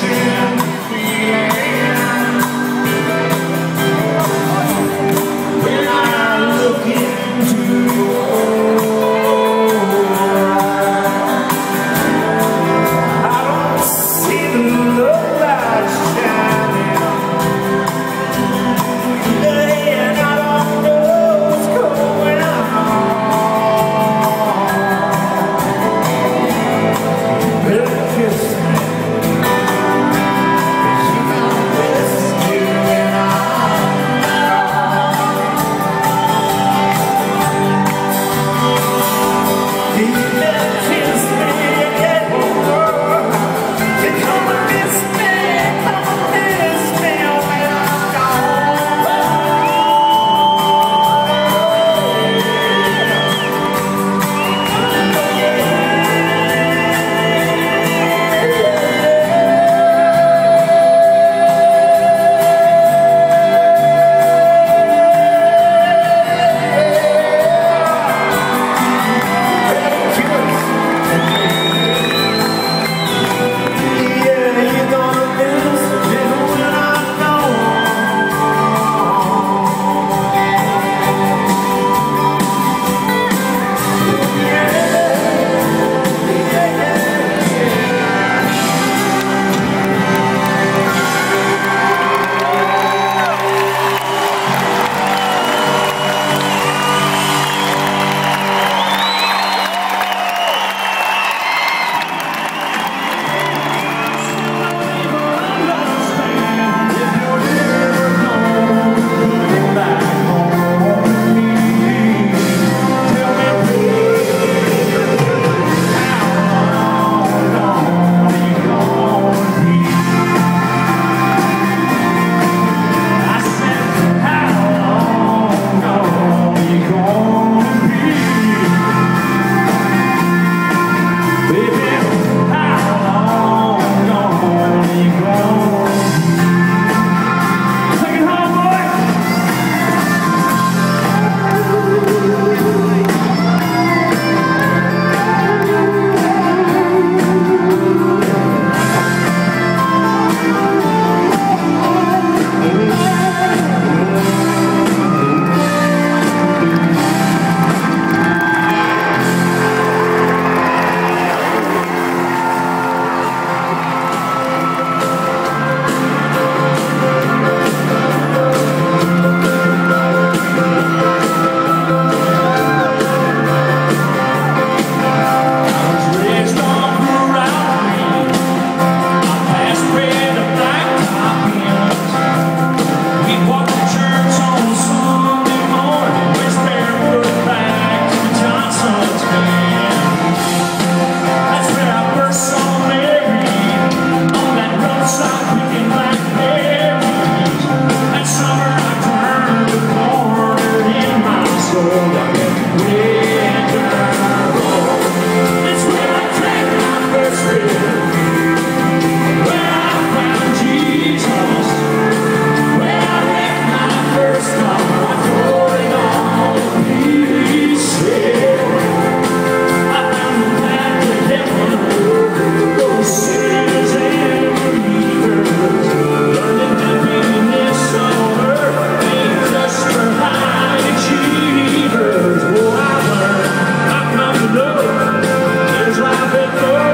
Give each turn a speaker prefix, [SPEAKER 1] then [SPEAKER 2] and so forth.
[SPEAKER 1] sin. earth.